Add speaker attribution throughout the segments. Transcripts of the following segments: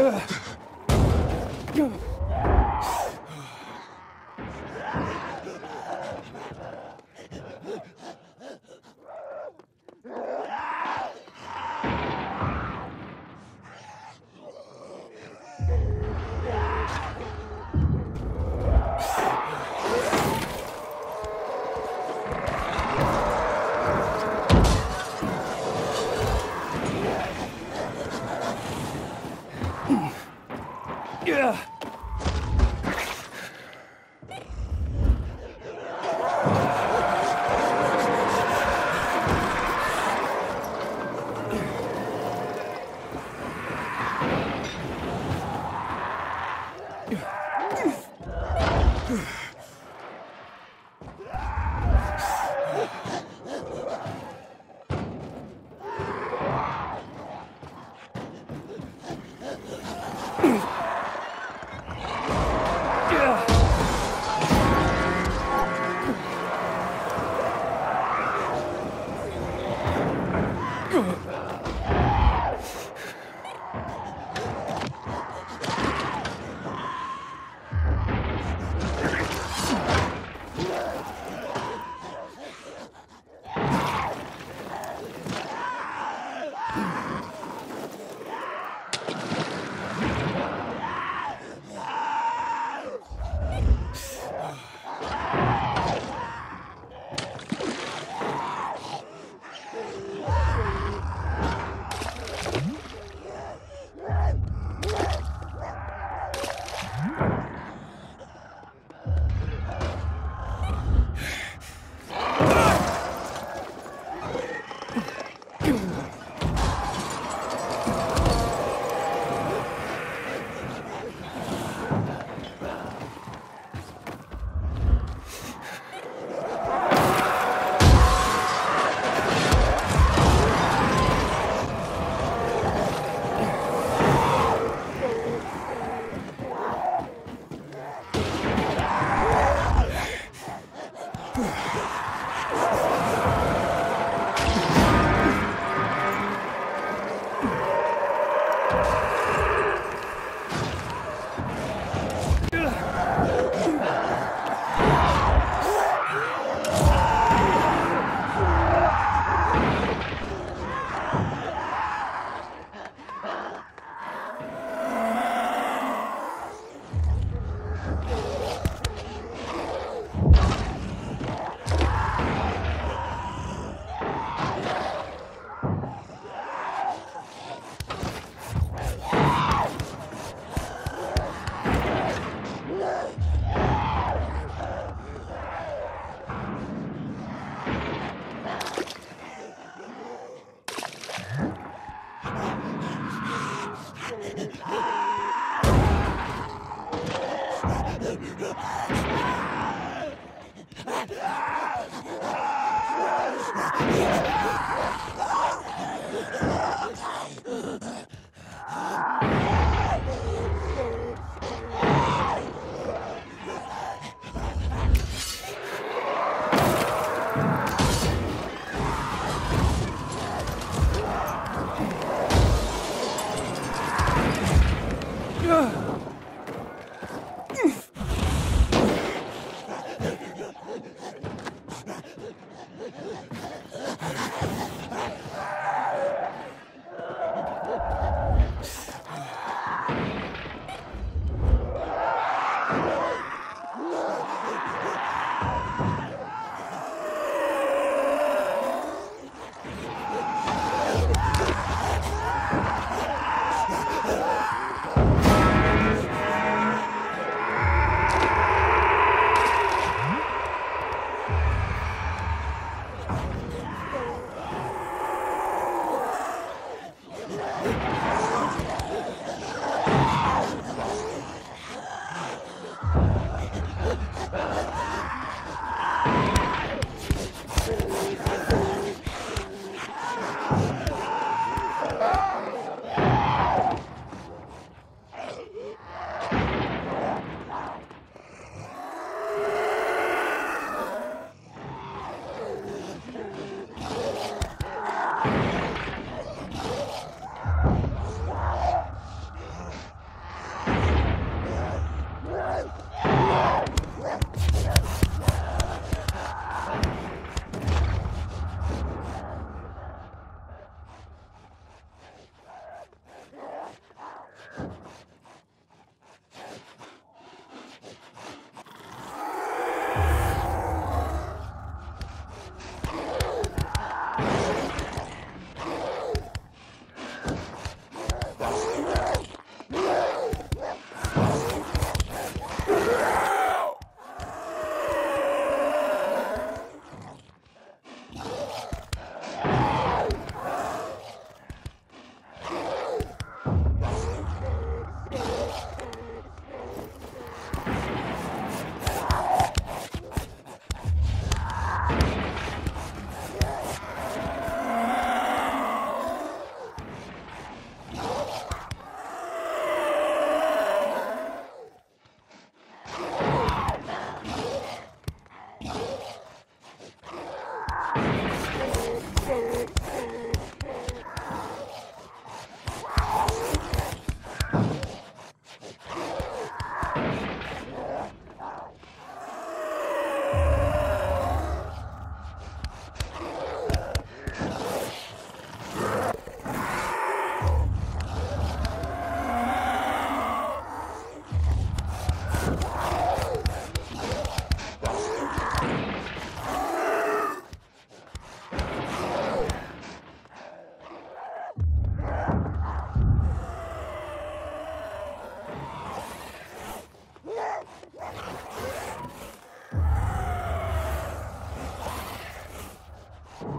Speaker 1: Ugh. Ugh.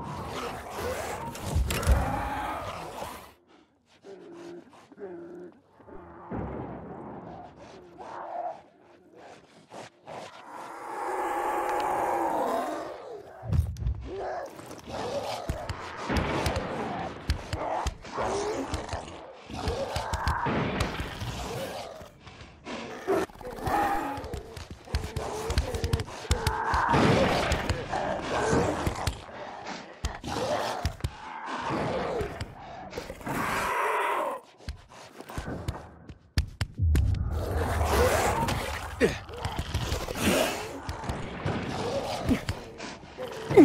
Speaker 1: Thank you. うん。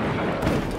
Speaker 1: Thank you.